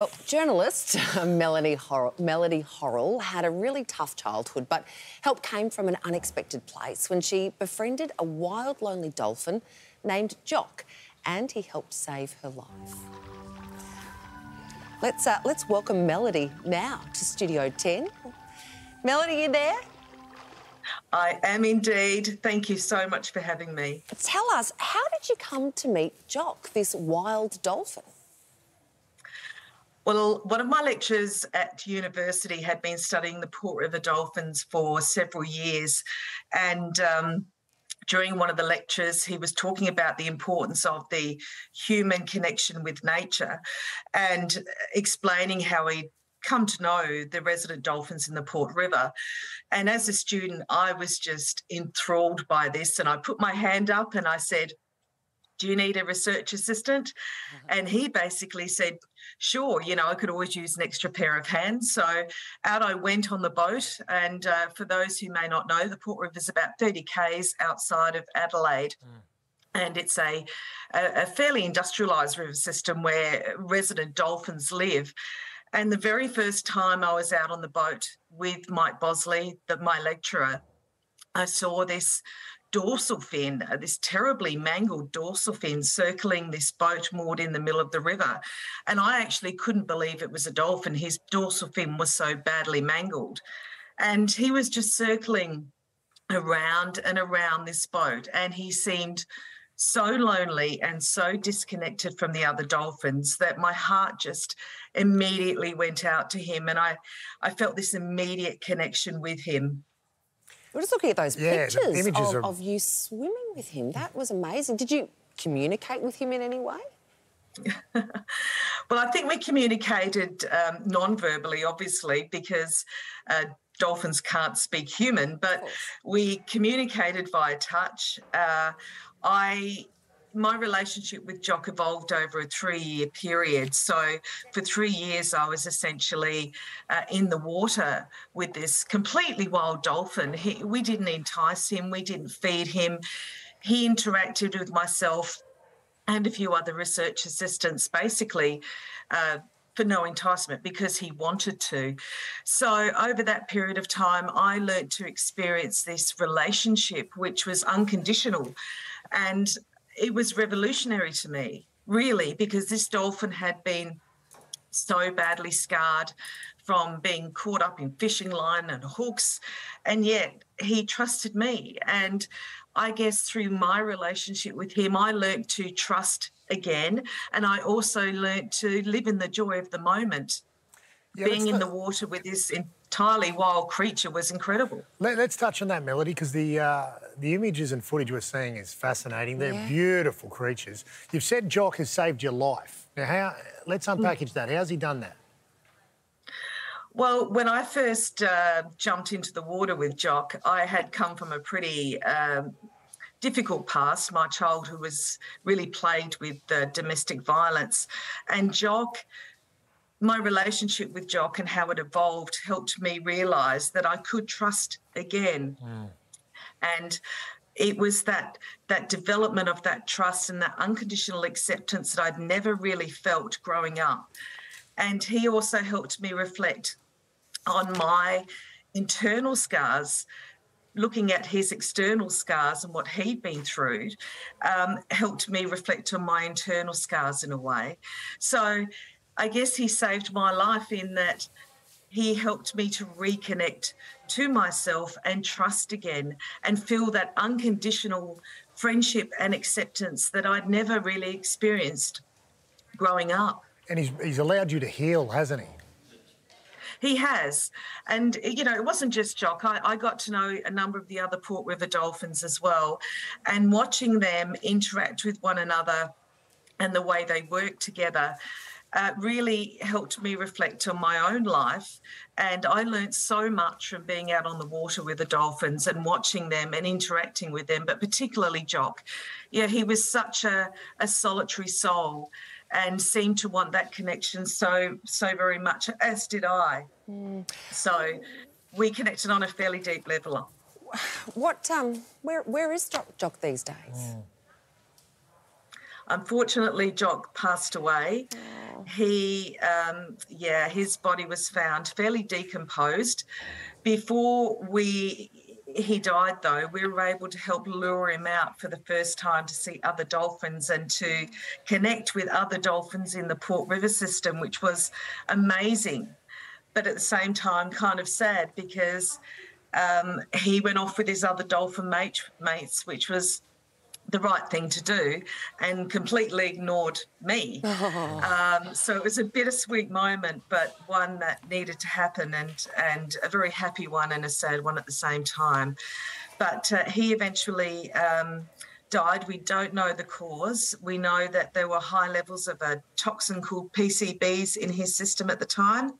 Well, journalist Melody, Hor- Melody Horrill had a really tough childhood, but help came from an unexpected place when she befriended a wild, lonely dolphin named Jock, and he helped save her life. Let's uh, let's welcome Melody now to Studio 10. Melody, you there? I am indeed. Thank you so much for having me. Tell us, how did you come to meet Jock, this wild dolphin? Well, one of my lecturers at university had been studying the Port River dolphins for several years. And um, during one of the lectures, he was talking about the importance of the human connection with nature and explaining how he'd come to know the resident dolphins in the Port River. And as a student, I was just enthralled by this. And I put my hand up and I said, do you need a research assistant? Uh-huh. And he basically said, sure, you know, I could always use an extra pair of hands. So out I went on the boat. And uh, for those who may not know, the Port River is about 30 Ks outside of Adelaide. Mm. And it's a, a, a fairly industrialised river system where resident dolphins live. And the very first time I was out on the boat with Mike Bossley, the, my lecturer, I saw this dorsal fin, uh, this terribly mangled dorsal fin circling this boat moored in the middle of the river. And I actually couldn't believe it was a dolphin. His dorsal fin was so badly mangled. And he was just circling around and around this boat. And he seemed so lonely and so disconnected from the other dolphins that my heart just immediately went out to him. And I, I felt this immediate connection with him. We're just looking at those yeah, pictures images of, are... of you swimming with him. That was amazing. Did you communicate with him in any way? well, I think we communicated um, non-verbally, obviously, because uh, dolphins can't speak human, but we communicated via touch. Uh, I my relationship with Jock evolved over a three year period. So, for three years, I was essentially uh, in the water with this completely wild dolphin. He, we didn't entice him, we didn't feed him. He interacted with myself and a few other research assistants, basically. Uh, for no enticement because he wanted to. So, over that period of time, I learned to experience this relationship, which was unconditional. And it was revolutionary to me, really, because this dolphin had been so badly scarred from being caught up in fishing line and hooks. And yet he trusted me. And I guess through my relationship with him, I learned to trust again. And I also learned to live in the joy of the moment. Yeah, being in the water with this entirely wild creature was incredible. Let, us touch on that, Melody, because the uh, the images and footage we're seeing is fascinating. They're yeah. beautiful creatures. You've said Jock has saved your life. Now, how? Let's mm. unpackage that. How's he done that? Well, when I first uh, jumped into the water with Jock, I had come from a pretty um, difficult past. My childhood was really plagued with uh, domestic violence, and Jock my relationship with Jock and how it evolved helped me realize that I could trust again. Mm. And it was that that development of that trust and that unconditional acceptance that I'd never really felt growing up. And he also helped me reflect on my internal scars looking at his external scars and what he'd been through um, helped me reflect on my internal scars in a way. So I guess he saved my life in that he helped me to reconnect to myself and trust again and feel that unconditional friendship and acceptance that I'd never really experienced growing up. And he's, he's allowed you to heal, hasn't he? He has. And, you know, it wasn't just Jock. I, I, got to know a number of the other Port River Dolphins as well. And watching them interact with one another and the way they work together uh, really helped me reflect on my own life. And I learned so much from being out on the water with the dolphins and watching them and interacting with them, but particularly Jock. Yeah, he was such a, a solitary soul and seemed to want that connection so, so very much, as did I. Mm. So we connected on a fairly deep level. What, um, where, where is Jock, Jock these days? Mm. Unfortunately, Jock passed away. Oh. He, um, yeah, his body was found fairly decomposed. Before we he died though we were able to help lure him out for the first time to see other dolphins and to connect with other dolphins in the port river system which was amazing but at the same time kind of sad because um, he went off with his other dolphin mate, mates which was the right thing to do and completely ignored me. Oh. Um, so it was a bittersweet moment, but one that needed to happen and, and a very happy one and a sad one at the same time. But uh, he eventually um, died. We don't know the cause. We know that there were high levels of a toxin called PCBs in his system at the time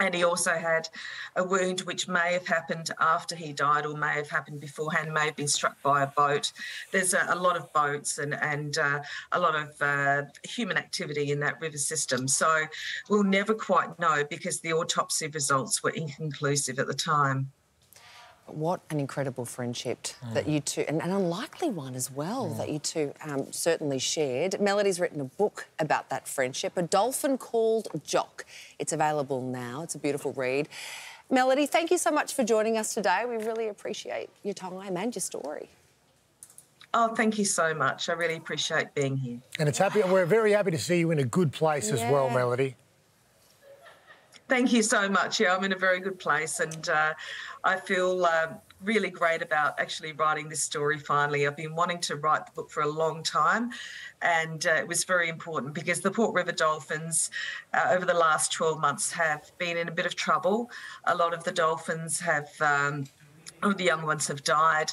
and he also had a wound which may have happened after he died or may have happened beforehand, may have been struck by a boat. There's a, a lot of boats and, and uh, a lot of uh, human activity in that river system. So we'll never quite know because the autopsy results were inconclusive at the time. What an incredible friendship mm. that you two, and an unlikely one as well, mm. that you two um, certainly shared. Melody's written a book about that friendship, A Dolphin Called Jock. It's available now. It's a beautiful read. Melody, thank you so much for joining us today. We really appreciate your time and your story. Oh, thank you so much. I really appreciate being here. And it's happy. We're very happy to see you in a good place yeah. as well, Melody. Thank you so much. Yeah, I'm in a very good place, and uh, I feel uh, really great about actually writing this story finally. I've been wanting to write the book for a long time, and uh, it was very important because the Port River Dolphins uh, over the last 12 months have been in a bit of trouble. A lot of the dolphins have. Um, the young ones have died.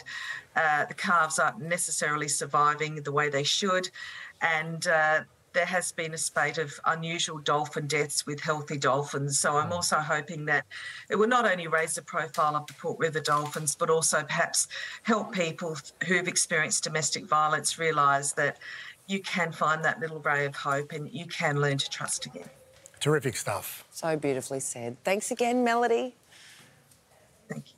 Uh, the calves aren't necessarily surviving the way they should, and uh, there has been a spate of unusual dolphin deaths with healthy dolphins. So I'm mm. also hoping that it will not only raise the profile of the Port River dolphins, but also perhaps help people who've experienced domestic violence realise that you can find that little ray of hope and you can learn to trust again. Terrific stuff. So beautifully said. Thanks again, Melody. Thank you.